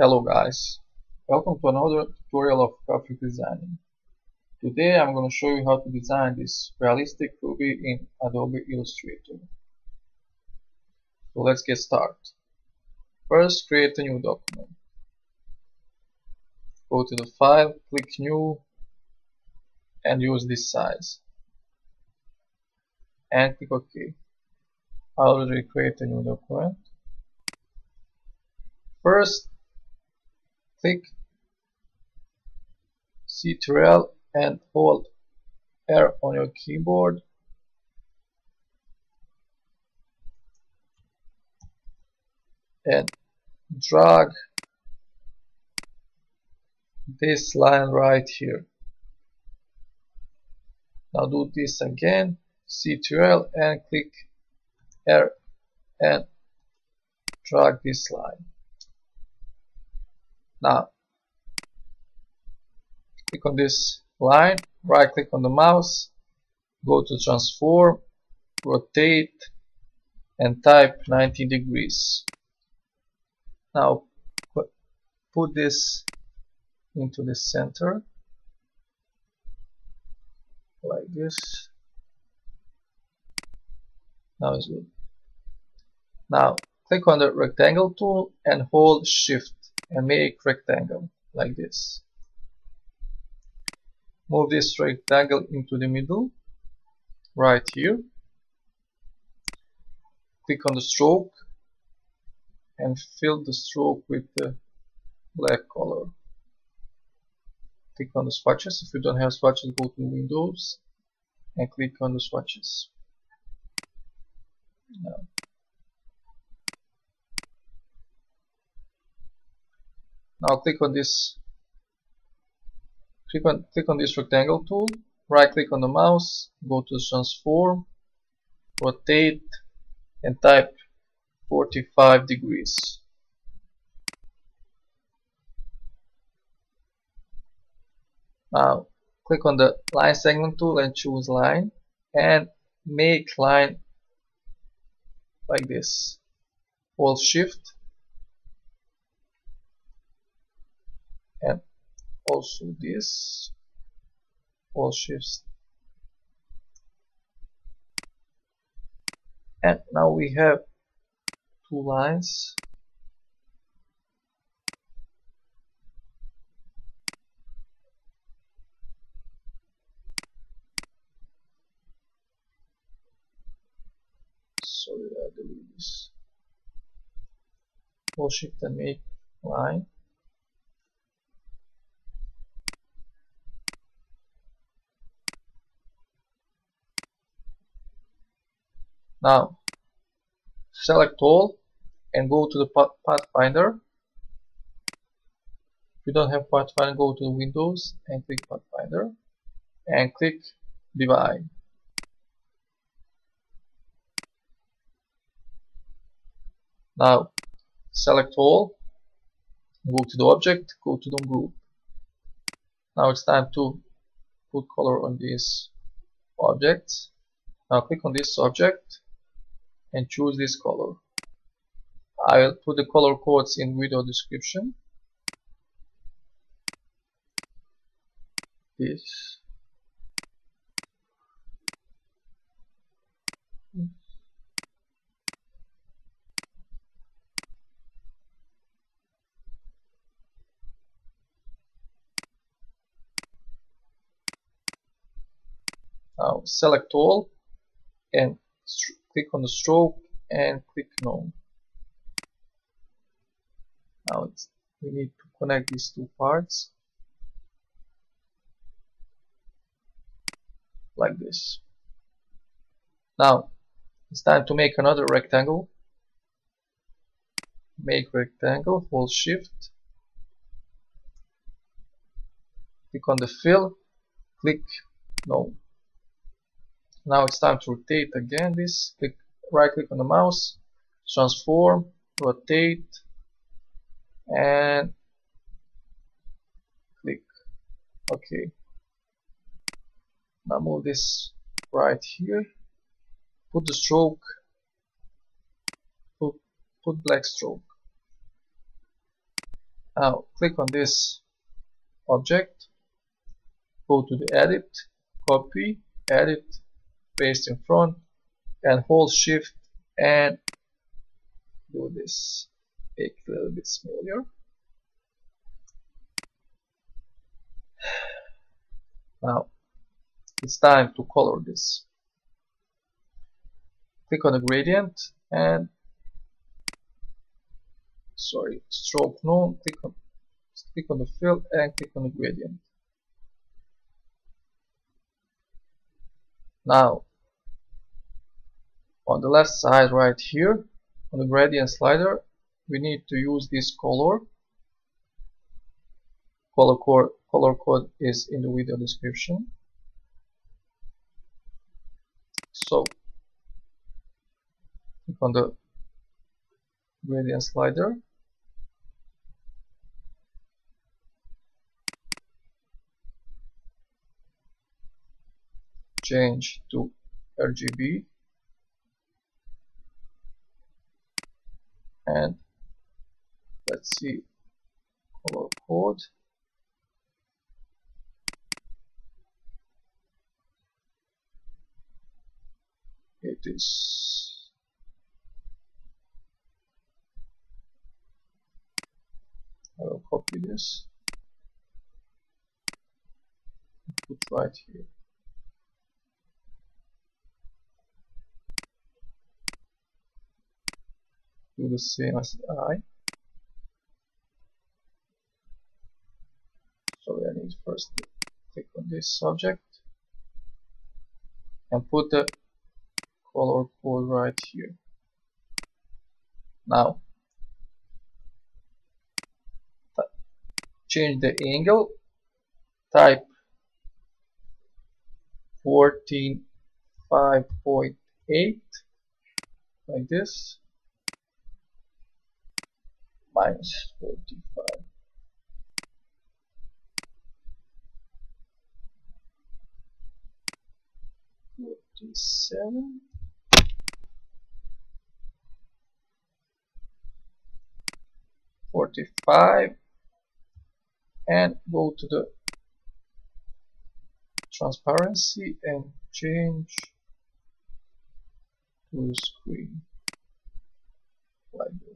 Hello guys, welcome to another tutorial of graphic designing. Today I'm going to show you how to design this realistic Ruby in Adobe Illustrator. So let's get started. First create a new document. Go to the file, click new and use this size. And click OK. I already created a new document. First click Ctrl and hold R on your keyboard and drag this line right here. Now do this again, Ctrl and click R and drag this line. Now, click on this line, right click on the mouse, go to transform, rotate, and type 90 degrees. Now, put this into the center, like this. Now it's good. Now, click on the rectangle tool and hold shift and make rectangle like this. Move this rectangle into the middle, right here. Click on the stroke and fill the stroke with the black color. Click on the swatches. If you don't have swatches, go to Windows and click on the swatches. Now, Now click on this click on click on this rectangle tool, right click on the mouse, go to transform, rotate and type 45 degrees. Now click on the line segment tool and choose line and make line like this. Hold shift and also this. All shifts. And now we have two lines. Sorry I delete this. Hold shift and make line Now, select all and go to the Pathfinder. If you don't have Pathfinder, go to Windows and click Pathfinder and click Divide. Now, select all, go to the object, go to the group. Now it's time to put color on this object. Now click on this object and choose this color. I'll put the color codes in video description. This. Now select all and click on the stroke and click no. Now we need to connect these two parts like this. Now it's time to make another rectangle. Make rectangle, hold shift, click on the fill, click no. Now it's time to rotate again this. Click right click on the mouse, transform, rotate, and click OK. Now move this right here. Put the stroke. Put, put black stroke. now click on this object go to the edit copy edit paste in front and hold shift and do this. A little bit smaller now it's time to color this. Click on the gradient and sorry stroke none click on click on the fill and click on the gradient. Now on the left side right here on the gradient slider we need to use this color. Color code color code is in the video description. So click on the gradient slider. Change to RGB and let's see. Color code. It is I will copy this put right here do the same as I. Sorry, I need first to click on this subject and put the color code right here. Now, change the angle, type 14.5.8 like this minus 45. Forty-seven. Forty-five, and go to the transparency and change to the screen like this.